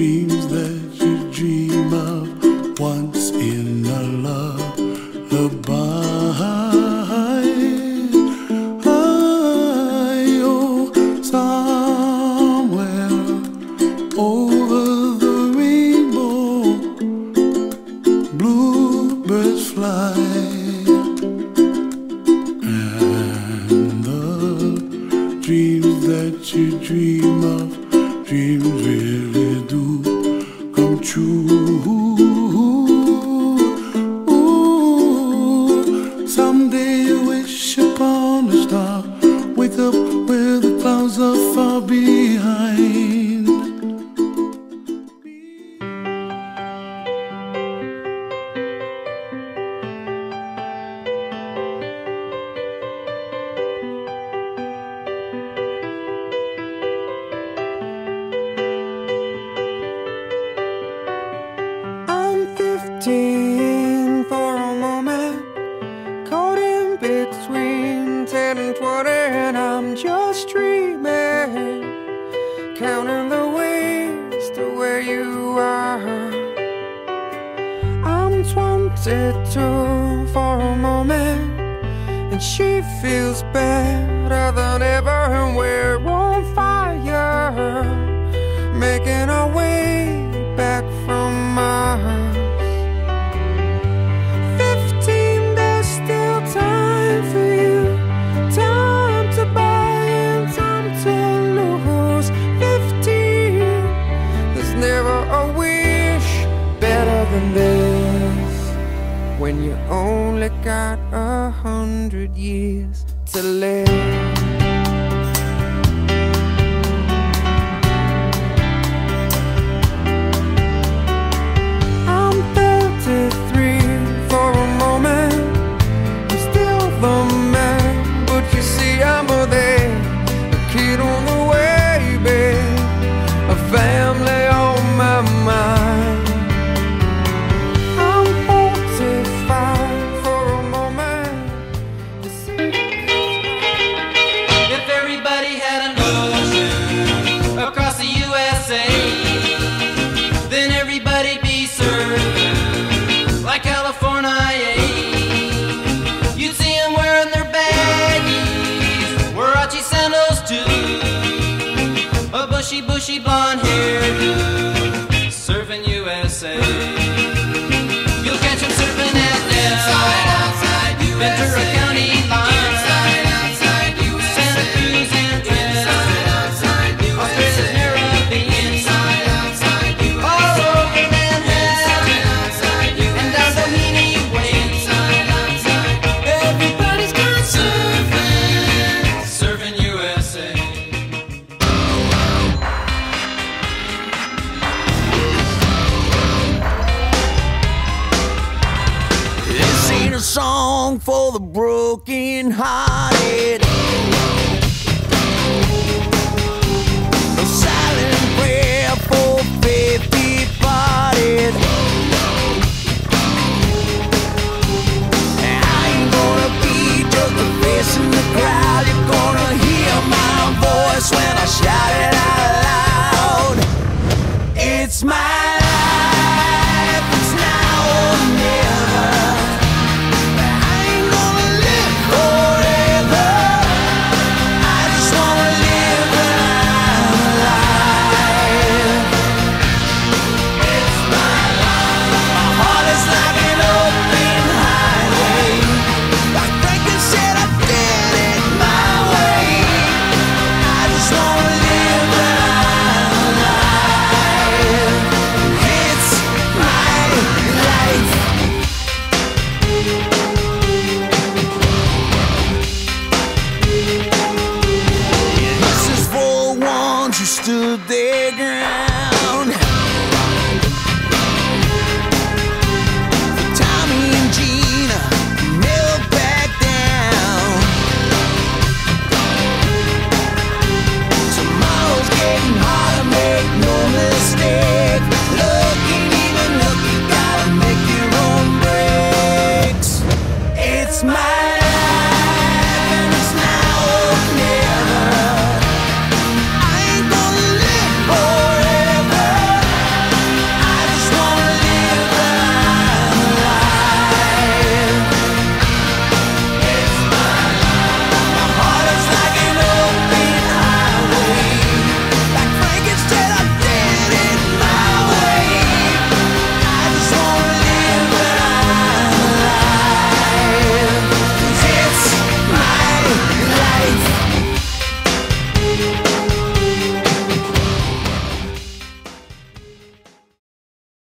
dream. 住。15 for a moment, caught in between 10 and 20, and I'm just dreaming, counting the ways to where you are. I'm 22 for a moment, and she feels better than ever, and we're on fire. You only got a hundred years to live. broken heart. playground. Tommy and Gina, never back down. Tomorrow's getting hotter, make no mistake.